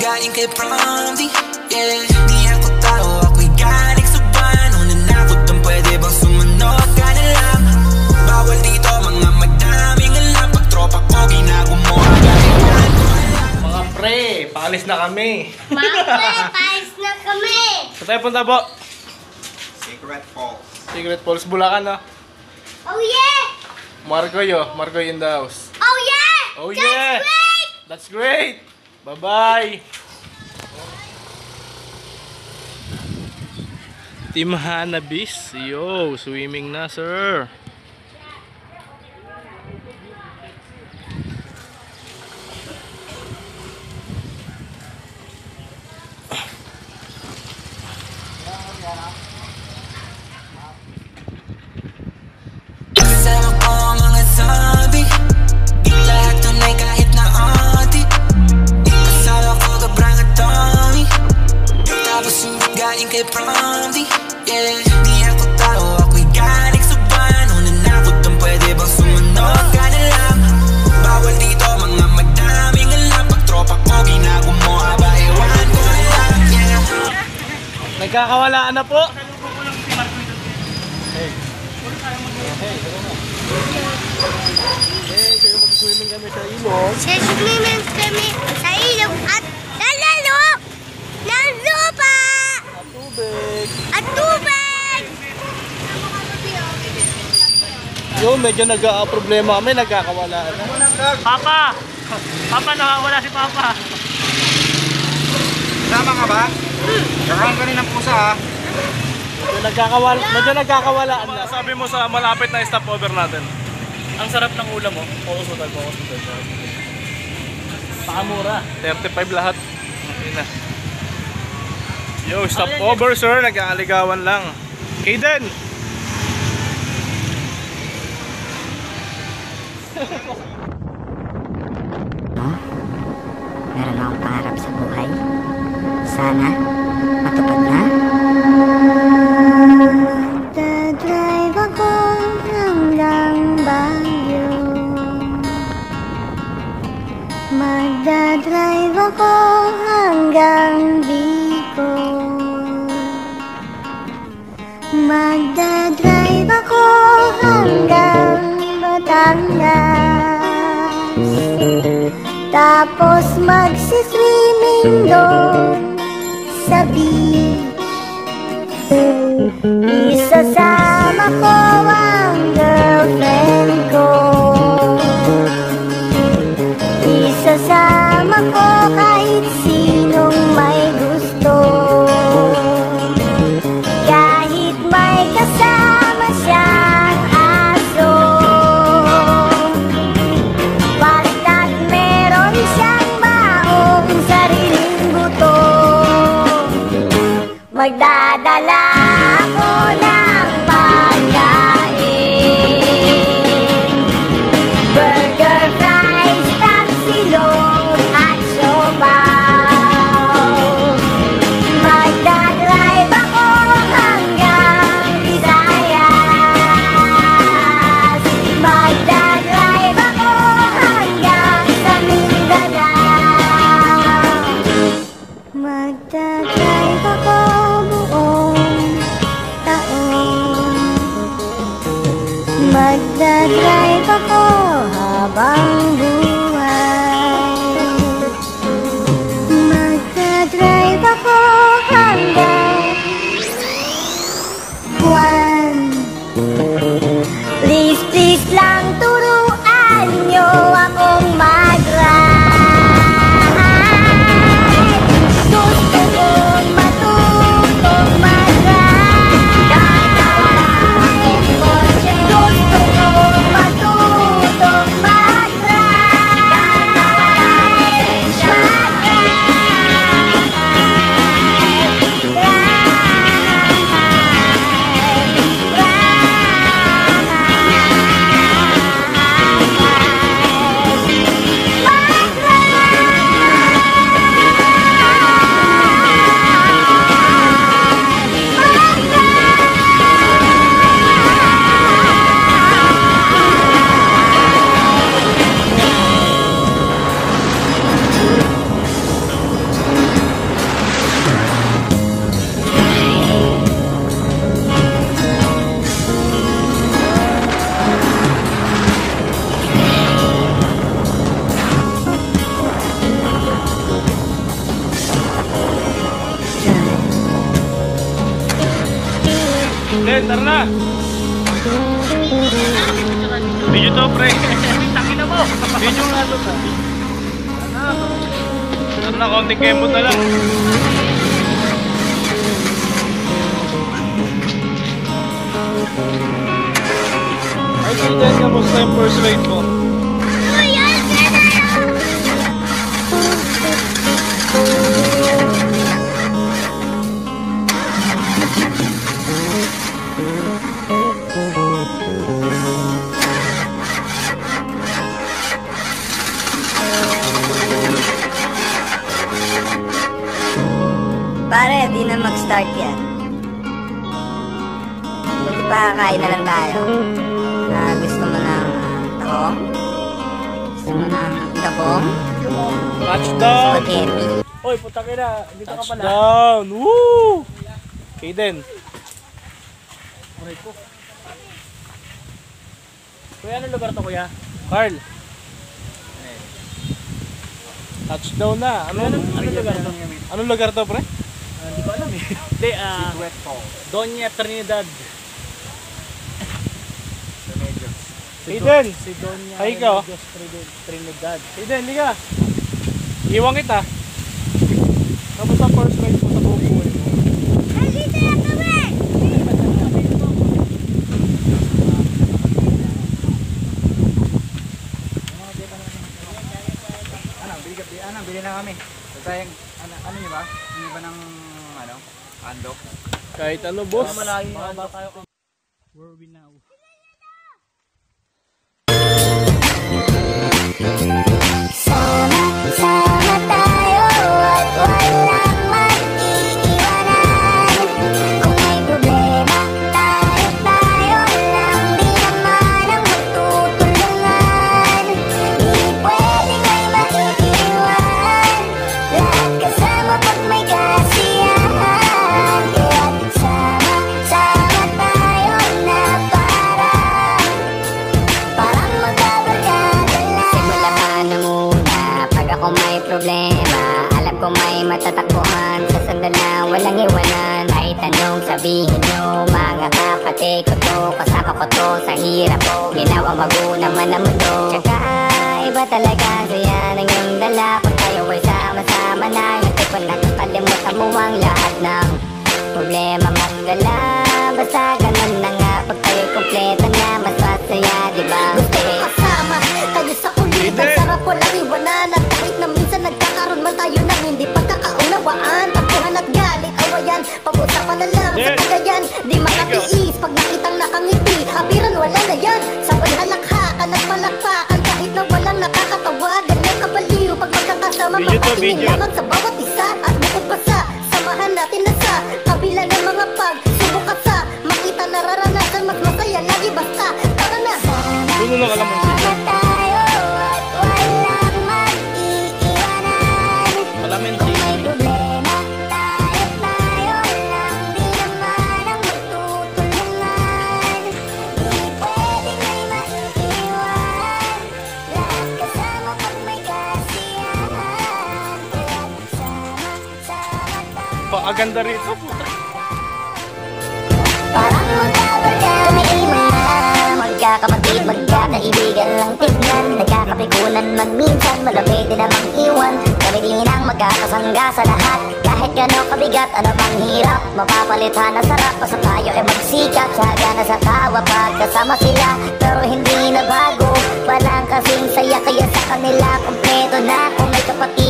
galing kay Promdi Yeah, di ako tao, ako'y galing sa van Unanakot ang pwede bang sumunod ka na lang Bawal dito mga madaming alam Pag tropa ko ko lang Mga pre, paalis na kami. Mga pre, pais na kami. Saan tayo punta po? Secret Falls. Secret Falls, Bulacan, no? Oh yeah! Marco yo, Marco in the house. Oh yeah! Oh That's yeah! great! That's great! Bye-bye! Team Hanabis. Yo, swimming na, sir. Kasama galing kay Promdi Yeah, di ako tao, ako'y galing sa van Unanakot ang pwede bang sumunod ka na lang Bawal dito mga madaming alam Pag tropa ko ginagawa ba ewan ko na lang Yeah Nagkakawalaan na po. Hey, kayo mag-swimming kami sa ilog. Sesumimens kami sa ilog at lalalo ng lupa At tubig. at tubig! Yo, medyo nag-problema kami, nagkakawalaan na. Papa! Papa, nakawala si Papa. Tama ka ba? Kakaroon ka rin ng pusa ha. Medyo nagkakawala, medyo nagkakawalaan na. Sabi mo sa malapit na stopover natin. Ang sarap ng ulam mo. Focus mo tayo, focus mo tayo. Pakamura. 35 lahat. Okay na. Yo, stopover sir. Nag-aaligawan lang. Kaden! Meron akong pangarap sa buhay. Sana, matupad na. Dadrive ako hanggang Baguio. Magdadrive ako hanggang Bicol. Tapos magsiswimming doon sa beach Video to, pre. Takin na mo! Video nga to. Tara na, konting kembot na lang. Ay, Eden, kamusta yung first rate mo? Pare, di na mag-start yan. Magpapakain na lang tayo. Na gusto mo ng ah, tahong? Gusto mo ng gabong? Touchdown! Spaghetti? Hoy, puta ka na. Dito ka pala. Touchdown! Woo! Eden. Aray ko. Kuya, anong lugar to kuya? Carl. Touchdown na. Ano, Anong, anong lugar to? anong lugar to, pre? Alam eh. Hindi, ah... Falls. Doña Trinidad. Si Doña Ay, ikaw? Remedios Trin- Trinidad. Eden, hindi ka. Iwan kita. Kamusta first rate mo sa buong buhay mo? Nandito na kami! Ano, bili ka, ano, bili na kami. Sayang, ano, ano nyo ba? Hindi ba ng, ano, andok? Kahit ano, boss. Malayo ba tayo? Where we walang iwanan At kahit na minsan nagkakaroon man tayo ng hindi pagkakaunawaan. Pagkuhan at galit Awayan Pag-usapan na lang sa Yes. kagayan Di makatiis Pag nakitang nakangiti Habiran wala na yan. Sabay halakhakan at palakpakan Kahit na walang nakakatawa Ganyan kabaliw Pag magkakasama Mapatingin lamang sa bawat isa. At bukod pa sa Samahan natin na sa Kabila ng mga pag Subok at sa Makita nararanasan Mas masaya lagi basta. Tara na! Puno na kalamansi. Tayo Pakaganda rito, puta. Parang magkabarka Tumiiwan na Magkakapatid, magkakaibigan lang tignan. Nagkakapikunan man minsan Malapit din namang iwan. Kami din ang magkakasangga sa lahat. Kahit gano'ng kabigat, ano bang hirap? Mapapalitan na sarap Basta tayo ay magsikap Tsaga na sa tawa Pagkasama sila Pero hindi na bago. Walang kasing saya Kaya sa kanila Kompleto na. Kung may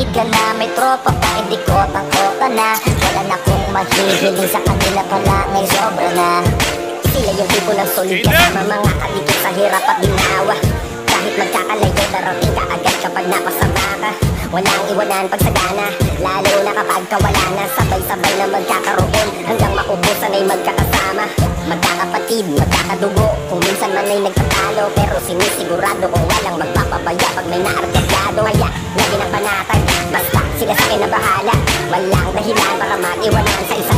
kapatid ka na May tropa pa Hindi ko tangko ka na. Wala na kong mahihiling sa kanila pala Ngay sobra na. Sila yung tipo ng solid kasama mga kaligid sa hirap at ginawa Kahit magkakalayo darating ka agad kapag napasama ka Walang iwanan pag sagana Lalo na kapag kawala na. Sabay-sabay na magkakaroon Hanggang makubusan ay magkakasama. Magkakapatid, magkakadugo Kung minsan man ay nagtatalo Pero sinisigurado kung walang magpapabaya Pag may naargasyado Kaya lagi ng panatag Basta sila sa akin na bahala. Walang dahilan para mag-iwanan Sa isa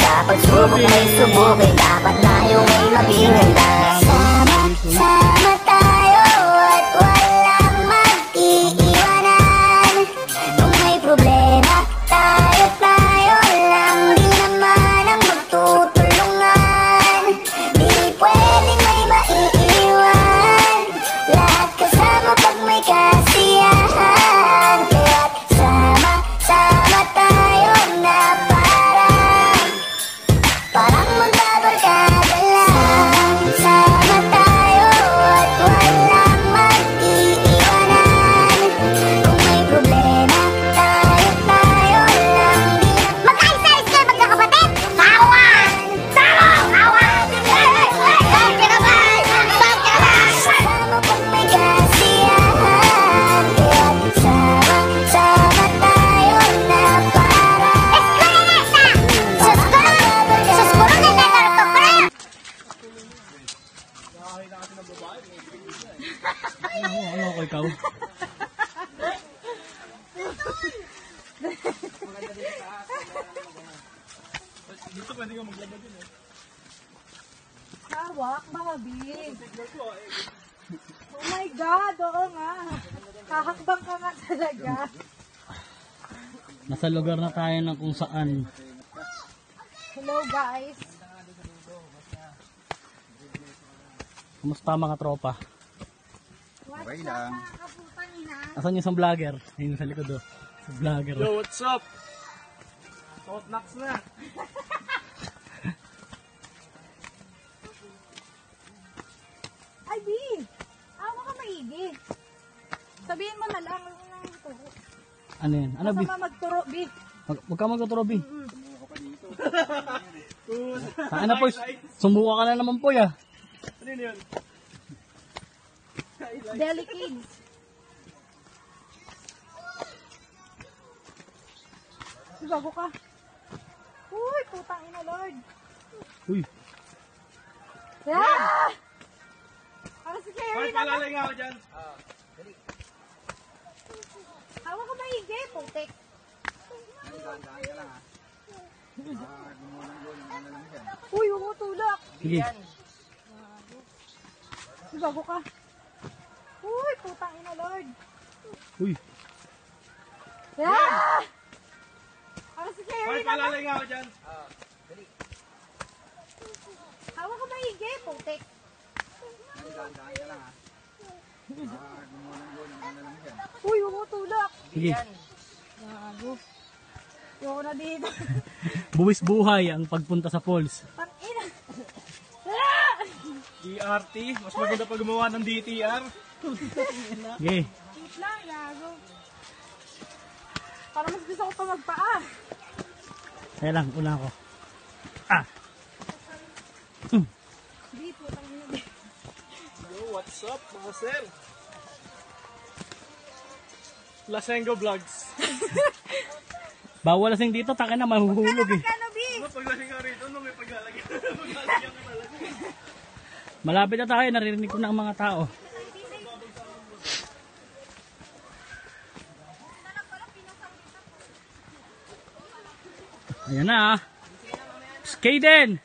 sa pagsubok may subukin Dapat tayo ay maging handa Sama, sama lugar na tayo ng kung saan. Hello guys. Kumusta mga tropa? Okay lang. Asan yung isang vlogger? Yung sa likod oh. Sa vlogger. Yo, what's up? Tot knocks na. Ay, B. Awa ka maigi. Sabihin mo na lang. Ano yan? Ano bi? Masama magturo, B. Wag wag ka magtuturo bi. Saan na po? Sumuka ka na naman po ya. Ano yun yun? Delicate. Bago ka. Uy, putang ina, Lord. Uy, Ah! Para si Bakit Carrie na. palalay nga ako dyan? Hawa ka maigi, putik. Uy, huwag mo tulak. sige. Bago ka. Uy, putang ina, Lord. Uy, Ah! Para si Bakit na. palalay nga ako dyan? Hawa ka maigi, putik. Uy, huwag mo tulak. sige. Gago. Ayoko na dito. Buwis buhay ang pagpunta sa falls. Tang ina. Ah! DRT, mas maganda pa gumawa ng DTR. Sige. Wait lang, gago. Parang mas gusto ko pa magpaa. Kaya lang, una ako. Di, what's up mga sir? Lasengo Vlogs. Bawal lasing dito, taka na mahuhulog eh. Kano, B? Ano paglasing ka rito? Ano may paglalagyan? Paglalagyan ka talaga. Malapit na tayo, naririnig ko na ang mga tao. Ayan na ah. Skaden!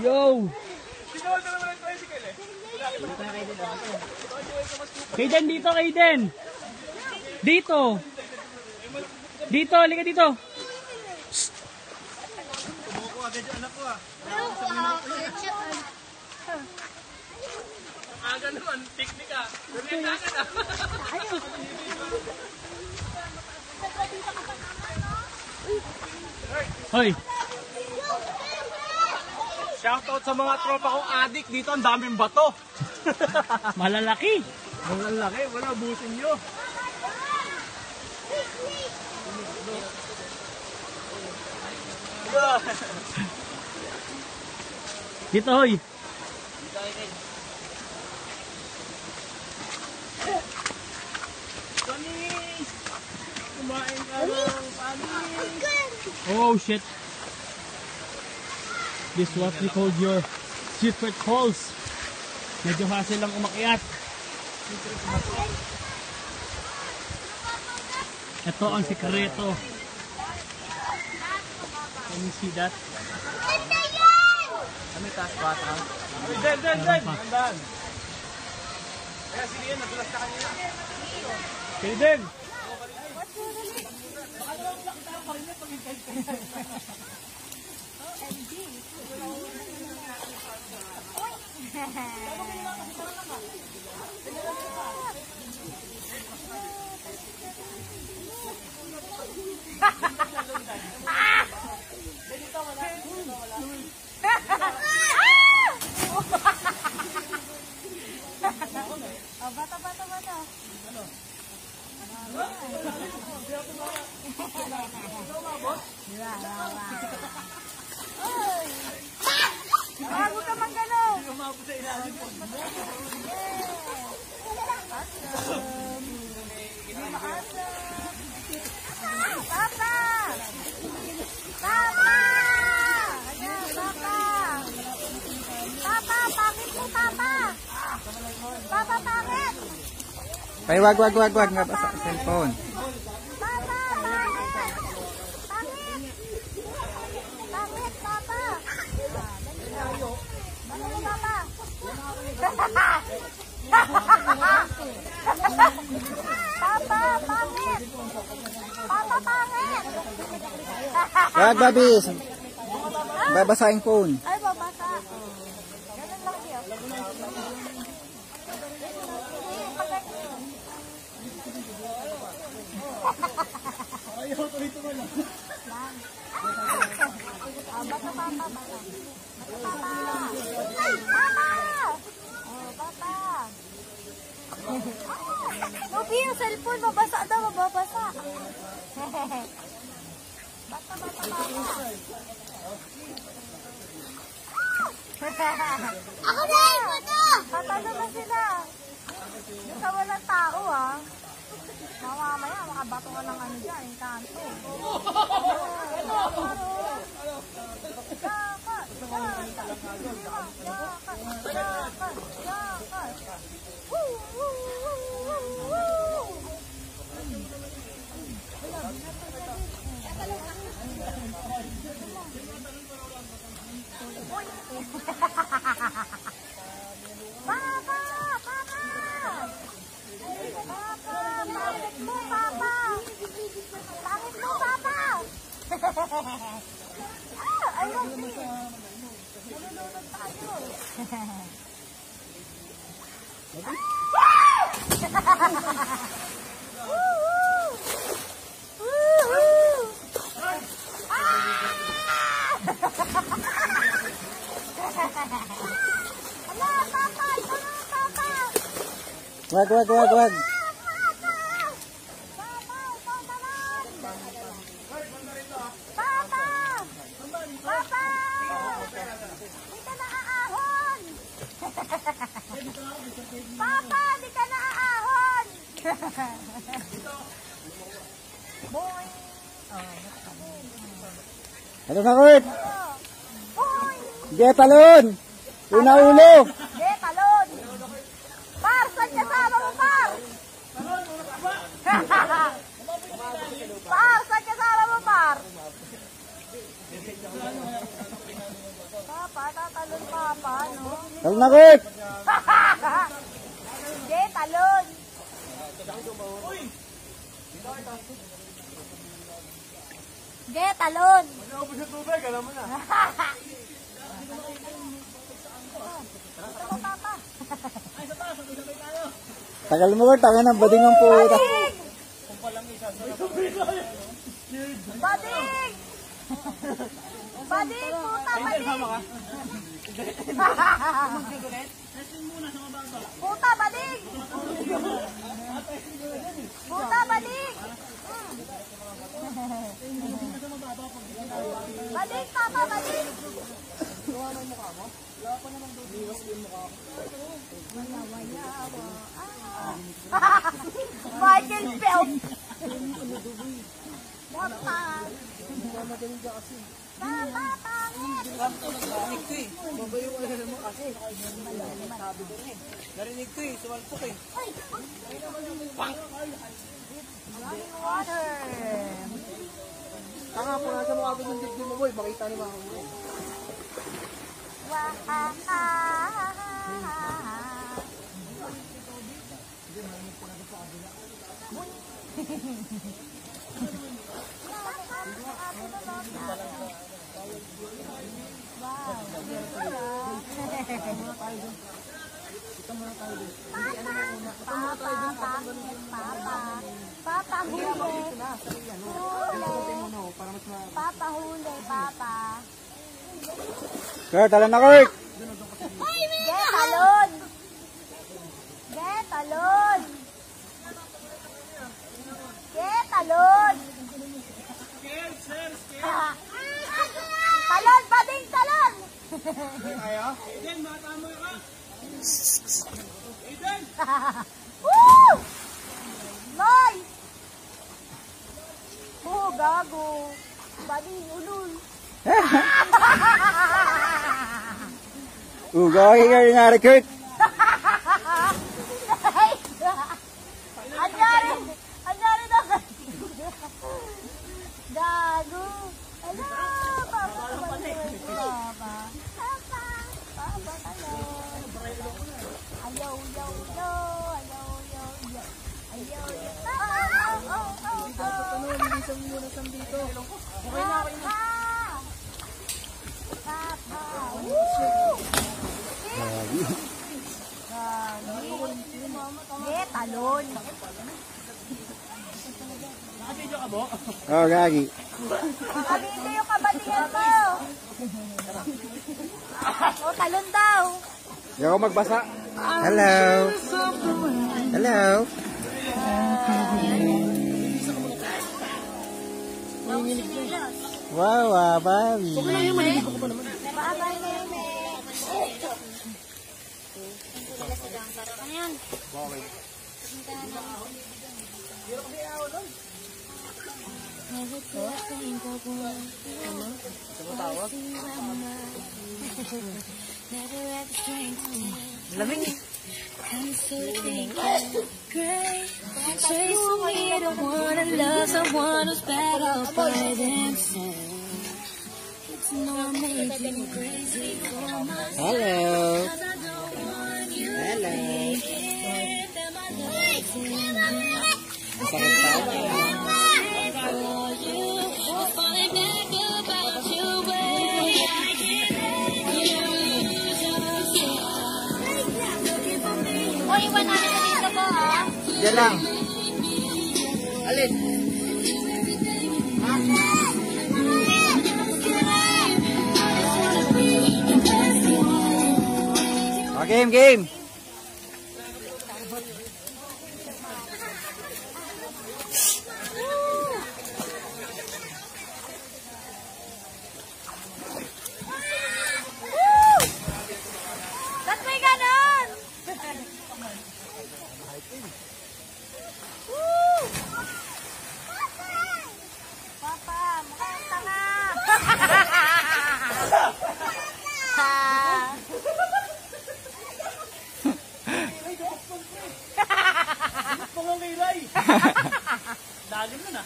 Yo! Kaden dito! Dito! Halika dito! Aga naman, picnic ah. Ganyan na agad ah. Hoy! Shout Shoutout sa mga tropa kong adik dito, ang daming bato. Malalaki. Malalaki, wala busin nyo. Dito, hoy. Panis! Kumain ka ng panis! Oh, shit. This what we call your secret holes. Medyo hassle lang umakyat. Ito ang sikreto. Can you see that? Den, den, den! Andan! Kaya sige yan, nadulas na kanina. Okay, Den! Oh, bata, bata, bata. Bago ka magano. Papa! Papa! Ayan, Papa! Papa, pangit mo, Papa! Papa, pangit! Ay, wag, wag, wag, wag. Nga sa cellphone. Papa, pangit! Papa, pangit! Wag, babis. Babasahin phone. Ay, babasa. Ganun lang yun. Ah, bata, papa, bata. Bata, papa. Oh, papa. Nobi, yung cellphone, mabasa daw, mababasa. Bata, bata, bata. Ako na! Tatalo na sila. Doon sa walang tao, ah. Mamamaya, makabato ka ng ano dyan, yung kanto. Yakat! Yakat! Yakat! Yakat! Papa! Papa! Papa! Pangit mo, Papa! Pangit mo, Papa! ah! Ayun. Nalulunod tayo. Woo-hoo! Wag, wag, wag, wag. Get talon! Una ulo! De, talon! Par, saan kasama mo, Par? par, saan kasama mo, Par? Papa, tatalon papa, no? Talon na, Kurt! De, talon! De, talon! Naubos sa tubig, alam mo na. Tagal mo, Kurt. Tangan ng bading ang puta. Bading! Bading! Bading, puta, bading! Puta, balik! Puta, balik! Balik, papa, balik! Michael Phelps! Papa! Papa, pangit! Narinig ko eh, sumalpok eh. Running water! Tanga po nasa mukha ko ng dibdib mo boy, makita ni mga mo. Papa, papa, papa, huli. Huli. Papa, huli, papa. Kurt, tala na Kurt! Get talon! Get talon! Get talon! Ah. Talon! Bading talon! Woo! Nice! Oh, gago. Bading ulul. Ka rin nga Kurt! Anyari! Anyari na ka! Gago! Ala! Papa! Papa! Papa! Papa! Papa! talon. Ayaw, yaw, yaw! Ayaw, yaw, yaw! Ayaw, yaw! Papa! Oh, oh, oh, oh! Papa! Papa! Woo! Get talon. Oh, gagi. Makabito yung kabatihan ko. O, talon daw. Hindi ako magbasa. Hello! Hello! Wow, I'm so great. Chasing me, don't wanna love someone who's better by themselves. It's not making crazy for myself. Hello. Hello. Hello. Diyan lang. Oh, game, game! Lalim na na.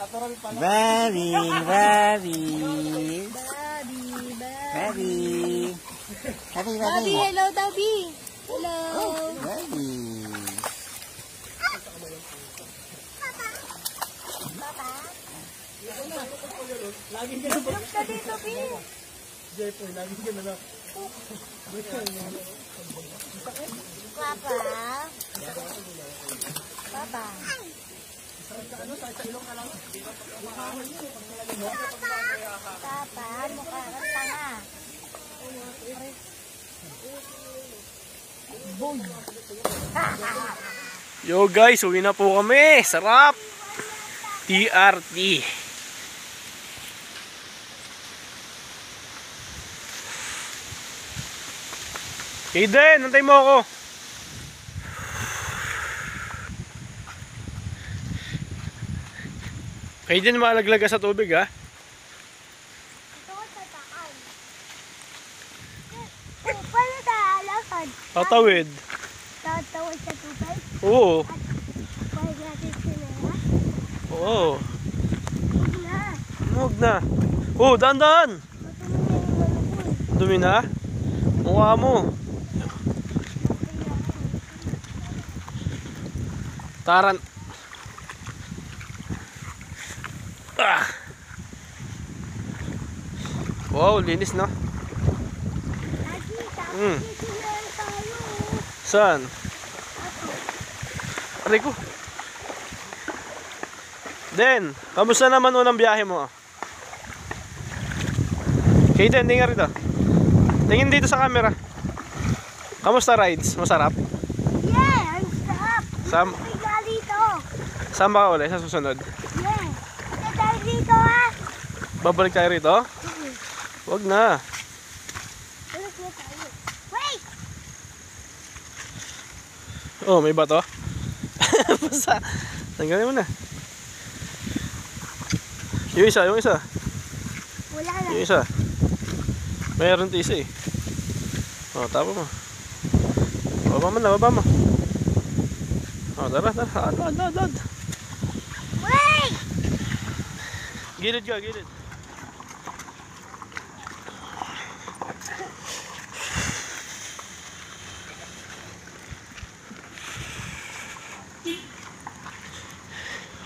Babi. Daddy, Daddy. Babi. Babi, Daddy, babi. hello, Daddy. Hello. Laging ganun ba? Ka dito, B. Jeffrey, laging ganun na. Papa. Baba. Yo guys, uwi na po kami. Sarap. TRT. Aiden, nantay mo ako. Aiden, maalaglag ka sa tubig ha. Paano taalakan? Tatawid. Tatawid sa tubig? Oo. Pwede natin sinira? Oo. Huwag na. Huwag na. Oh, daan-daan. Dumi na. Mukha mo. Taran. Wow, linis no? Mm. Saan? Aray ko. Den, kamusta naman unang biyahe mo? Okay, Den, tingin rito. Tingin dito sa camera. Kamusta rides? Masarap? Yeah, ang sarap. Sam dito. saan ba ka ulit? Sa susunod? Yeah. Ito tayo dito ha. Babalik tayo rito? Wag na. Wait! Oh, may bato? Basta. Tanggalin mo na. Yung isa, yung isa. Wala na. Yung isa. Mayroon tisa eh. Oh, tapa mo. Baba mo na, baba mo. Oh, tara, tara. Ano, ano, ano. Wait! Gilid ka, gilid.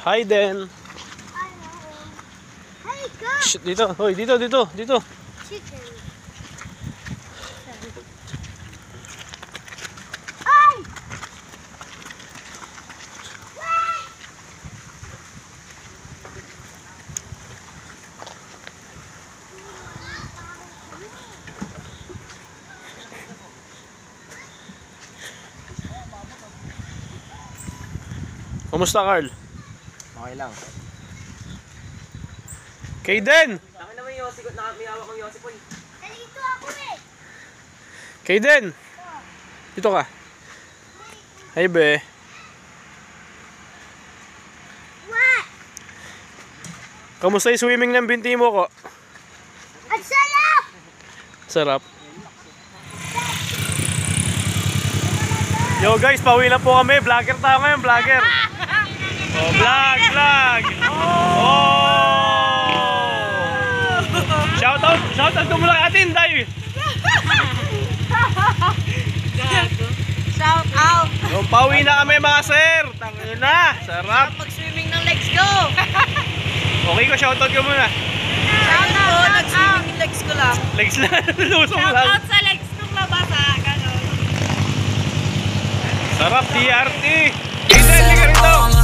Hi, Den. Hey, go! Shh, dito. Hoy, dito, dito, dito. Chicken. Ay! Kumusta, Carl? Okay lang. Kayden! Tangin naman yung Yossi ko, may hawak ng Yossi po. Nalito ako eh! Kayden! Dito ka. Hi, be. What? Kamusta yung swimming ng binti mo ko? Ang sarap! Sarap. Yo guys, pauwi na po kami. Vlogger tayo ngayon, vlogger. Oh, vlog, vlog. Oh! Shout out, shout out mo lang atin, Day. Shout out! Yung pauwi na kami mga sir. Tangin na, sarap. Mag-swimming ng legs go! Okay ko, shout out ko muna. Shout out! Nag-swimming legs ko lang. Legs lang, lusong lang. sa legs kong labas ha, gano'n. Sarap, TRT. Kayden, liga rito.